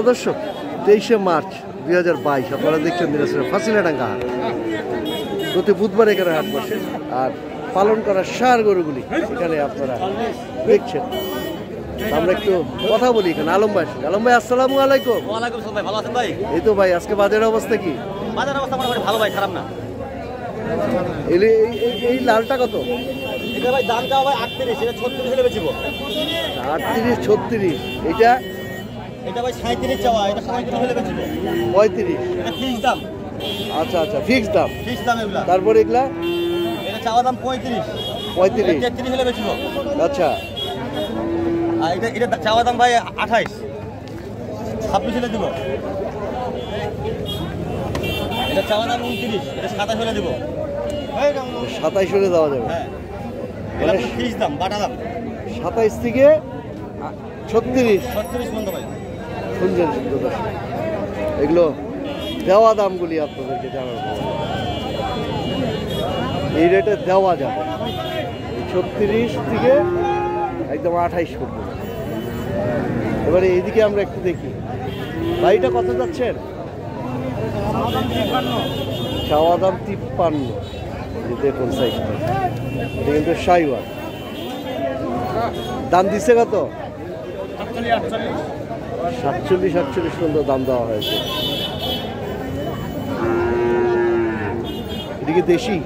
প্রিয় দর্শক তেইশে মার্চ দুই হাজার বাইশ আপনারা দেখছেন দিনাজপুরের ফাঁসিলাডাঙ্গা হাট। প্রতি বুধবার এখানে হাট বসে আর পালন করা সার গরুগুলি এখানে আপনারা দেখছেন। আমরা একটু কথা বলি এখানে আলম ভাই আলম ভাই আসসালামু আলাইকুম। ওয়ালাইকুম ভাই ভালো আছেন ভাই? এই তো ভাই আজকে বাজারের অবস্থা কি? বাজার অবস্থা মোটামুটি ভালো ভাই খারাপ না। এই লালটা কত? এটা ভাই দাম চাওয়া ভাই আটত্রিশ এটা ছত্রিশ হলে বেচিব। আটত্রিশ ছত্রিশ এটা এটা ভাই সাঁত্রিশ চাওয়া এটা সাঁত্রিশ হলে বেচিব পঁয়ত্রিশ। এটা ফিক্স দাম। আচ্ছা আচ্ছা ফিক্স দাম। ফিক্স দাম এগুলা। তারপরে এগুলা? এটা চাওয়া দাম পঁয়ত্রিশ। পঁয়ত্রিশ। তেত্রিশ হলে বেচিব আচ্ছা। আর এটা এটা চাওয়া দাম ভাই আঠাইশ। ছাব্বিশ হলে দিব। এটা চাওয়া দাম উনত্রিশ। এটা সাতাশ হলে দিব। সাতাইশ হলে দেওয়া যাবে। হ্যাঁ। এটা ফিক্স দাম বাটা দাম। সাতাইশ থেকে ছত্রিশ। ছত্রিশ পর্যন্ত ভাই। শুনছেন শুনতে এগুলো দেওয়া দামগুলি আপনাদেরকে জানাব। এই রেটে দেওয়া যাবে। ছত্রিশ থেকে একদম আঠাইশ পর্যন্ত। এবারে এইদিকে আমরা একটু দেখি। বাড়িটা কত যাচ্ছেন? চাওয়া দাম তিপ্পান্ন। দেখুন সাইজটা এটা কিন্তু সাইওয়ার দাম দিচ্ছে কত? সাতচল্লিশ সাতচল্লিশ পর্যন্ত দাম দেওয়া হয়েছে। এদিকে দেশি?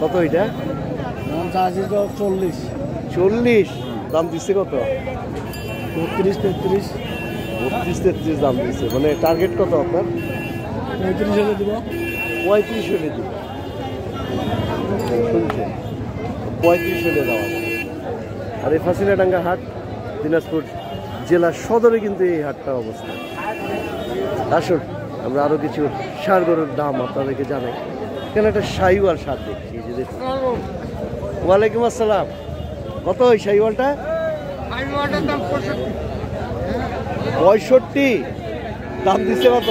কত এটা? চল্লিশ। চল্লিশ। দাম দিচ্ছে কত? বত্রিশ তেত্রিশ। বত্রিশ তেত্রিশ দাম দিচ্ছে। মানে টার্গেট কত আপনার? পঁয়ত্রিশ হলে দিব। পঁয়ত্রিশ হলে দিব। শুনছেন? পঁয়ত্রিশ হলে দেওয়া। আর এই ফাঁসিনাডাঙ্গা হাট দিনাজপুর জেলার সদরে কিন্তু এই হাটটা অবস্থা আসুন আমরা আরও কিছু সার গরুর দাম আপনাদেরকে জানাই। এখানে একটা সাইওয়াল সার দেখছি যে দেখুন। ওয়ালাইকুম আসসালাম। কত ওই সাইওয়ালটা? পঁয়ষট্টি। দাম দিচ্ছে কত?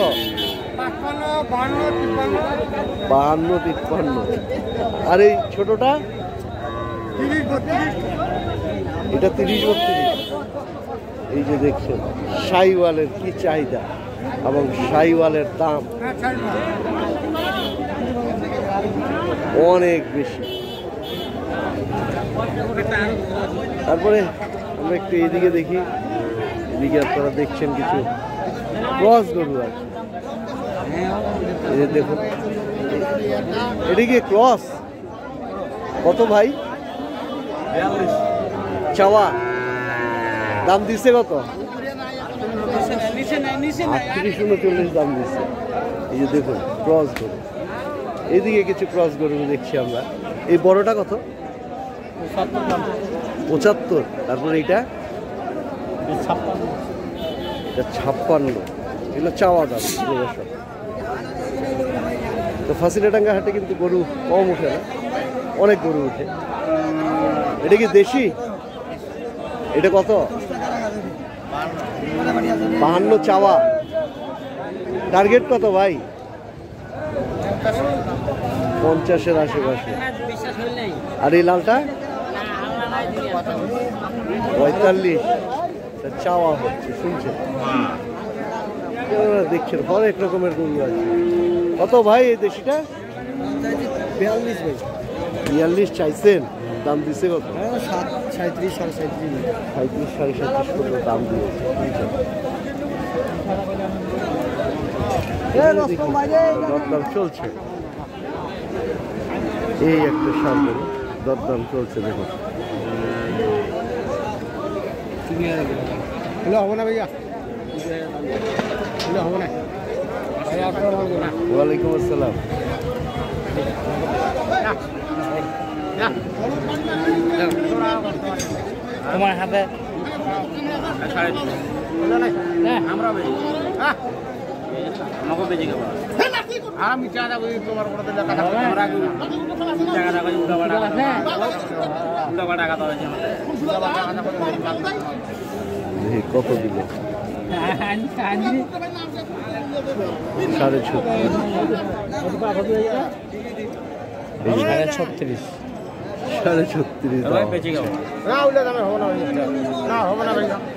বাহান্ন তিপ্পান্ন। আর এই ছোটটা? এটা তিরিশ বত্রিশ। এই যে দেখছেন সাইওয়ালের কি চাহিদা এবং সাইওয়ালের দাম? অনেক বেশি। তারপরে আমরা একটু এদিকে দেখি। এদিকে আপনারা দেখছেন কিছু ক্রস গরু আছে। দেখুন এদিকে ক্রস? কত ভাই? চাওয়া। দাম দিচ্ছে কত? আটত্রিশ দাম দিচ্ছে এই যে দেখুন, ক্রস গরু। কিছু ক্রস গরু দেখছি আমরা। এই বড়টা কত? পঁচাত্তর। তারপর এইটা? ছাপ্পান্ন। তো হাটে কিন্তু গরু কম ওঠে না। অনেক গরু ওঠে। এটা কি দেশি? এটা কত? বাহান্ন চাওয়া। টার্গেট কত ভাই? পঞ্চাশের আশেপাশে। আর এই লালটা? পঁয়তাল্লিশ। চাওয়া হচ্ছে শুনছে দেখছেন অনেক রকমের গরু আছে। কত ভাই এই দেশিটা? বিয়াল্লিশ ভাই। বিয়াল্লিশ চাইছেন? দাম দিছে কত? সাত সাঁত্রিশ সাড়ে সাঁত্রিশ সাঁত্রিশ সাড়ে সাঁত্রিশ দাম দিয়েছে? দরদাম চলছে। এই একটা সামনে দরদাম চলছে দেখুন। হবে না ভাইয়া? হবে না। ভাইয়া আপনার হবে না ওয়ালাইকুম আসসালাম। তোমার হাতে। আমি চা তোমার কোনো টাকা টাকা কত দিলে ছত্রিশ। সাড়ে ছত্রিশ। সাড়ে ছত্রিশ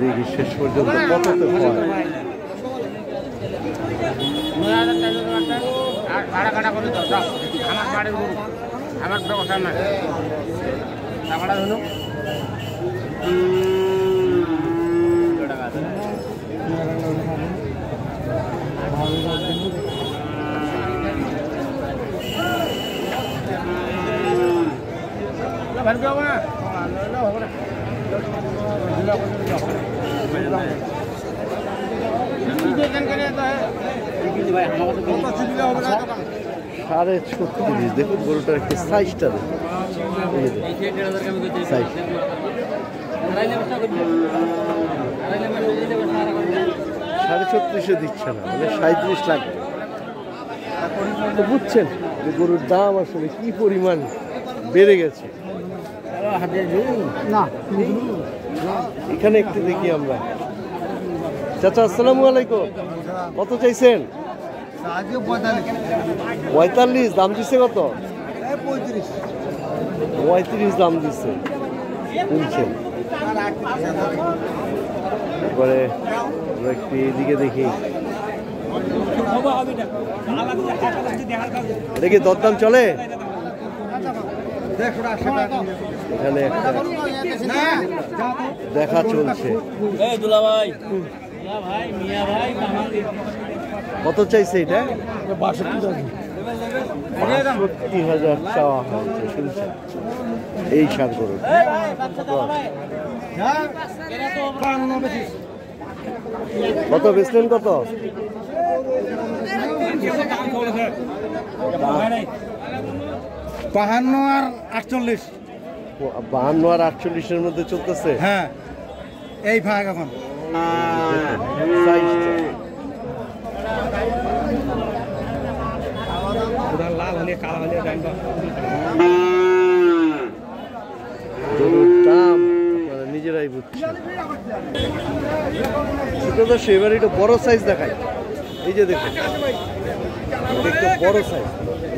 দেখি শেষ পর্যন্ত কত তো আমার ব্যবসা নাই। টাকাটা ধরুন। সাড়ে ছত্রিশ, দেখুন গরুটার একটু সাইজটা সাড়ে ছত্রিশে দিচ্ছে না মানে সাঁত্রিশ লাগবে। বুঝছেন যে গরুর দাম আসলে কি পরিমাণ বেড়ে গেছে। এখানে একটু দেখি আমরা। চাচা, আসসালামু আলাইকুম। কত চাইছেন? পঁয়তাল্লিশ, দাম দিচ্ছে কত? পঁয়ত্রিশ দাম দিচ্ছে আমরা একটু এদিকে দেখি। দেখি, দরদাম চলে? এখানে একটা দেখা চলছে। কত চাইছে এটা? বাষট্টি হাজার চাওয়া হয়েছে শুনছেন? এই সার গরু কত বেচলেন কত? বাহান্ন আর আটচল্লিশ। বাহান্ন আর আটচল্লিশের মধ্যে চলতেছে? হ্যাঁ এই ভাগ এখন। লাল হলে কালো হলে দাম আপনারা নিজেরাই বুঝছেন। তো এবার একটু বড় সাইজ দেখায় এই যে দেখুন বড় সাইজ।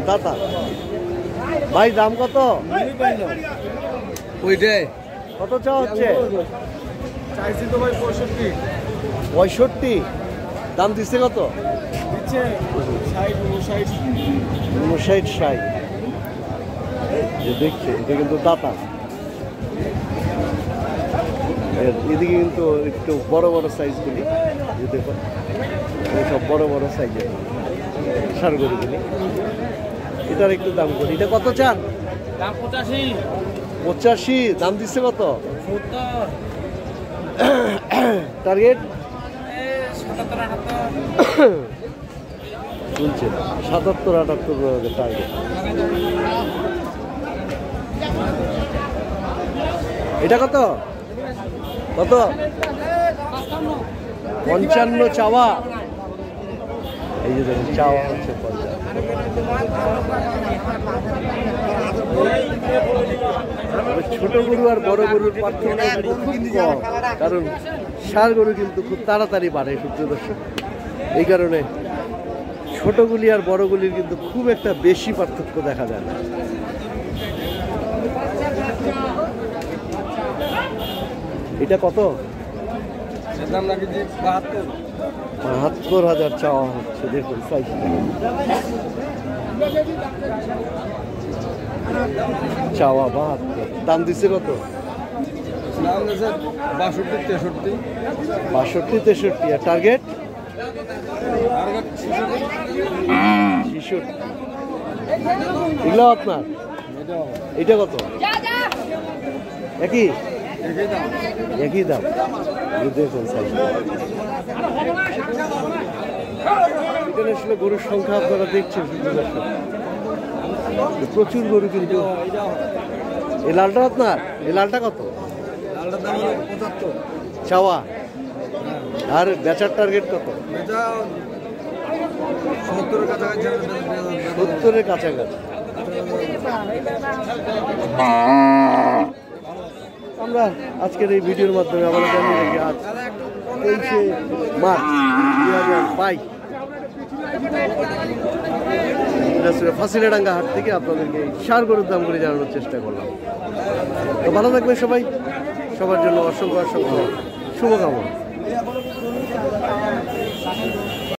দাতা। ভাই দাম কত? ওইটাই কত চাওয়া হচ্ছে? চাইছি তো ভাই পঁয়ষট্টি। পঁয়ষট্টি? দাম দিচ্ছে কত? দিচ্ছে ষাট ষাট। যে দেখছে এটা কিন্তু দাতা। এদিকে কিন্তু একটু বড় বড় সাইজগুলি যে দেখুন সব বড় বড় সাইজের সার গরুগুলি এটার একটু দাম করি। এটা কত চান? পঁচাশি। দাম দিচ্ছে কত? টার্গেট শুনছেন সাতাত্তর আটাত্তর। টার্গেট এটা কত? কত? পঞ্চান্ন চাওয়া। এই যে দেখুন চাওয়া হচ্ছে ছোট গরু আর বড় গরুর পার্থক্য খুব কম কারণ ষাঁড় গরু কিন্তু খুব তাড়াতাড়ি বাড়ে সূর্য দর্শক। এই কারণে ছোটগুলি আর বড়গুলির কিন্তু খুব একটা বেশি পার্থক্য দেখা যায় না। এটা কত? দাম বাহাত্তর। বাহাত্তর হাজার চাওয়া হচ্ছে দেখুন চাওয়া বাহাত্তর। দাম দিচ্ছে কত? বাষট্টি তেষট্টি। বাষট্টি তেষট্টি। আর টার্গেট ছেষট্টি। এগুলো আপনার? এটা কত? একই? একই দাম। দেখুন এখানে আসলে গরুর সংখ্যা আপনারা দেখছেন প্রচুর গরু কিন্তু। এই লালটা আপনার? এই লালটা কত? চাওয়া। আর বেচার টার্গেট কত? সত্তরের কাছাকাছি হবে, বে- বে- বে- সত্তরের কাছাকাছি আমরা আজকের এই ভিডিওর মাধ্যমে আমরা জানিয়ে রাখি আজ তেইশে মার্চ দুই হাজার বাইশ। ফাঁসিলাডাঙ্গা হাট থেকে আপনাদেরকে সার গরুর দাম করে জানানোর চেষ্টা করলাম। তো ভালো থাকবে সবাই। সবার জন্য অসংখ্য অসংখ্য শুভকামনা।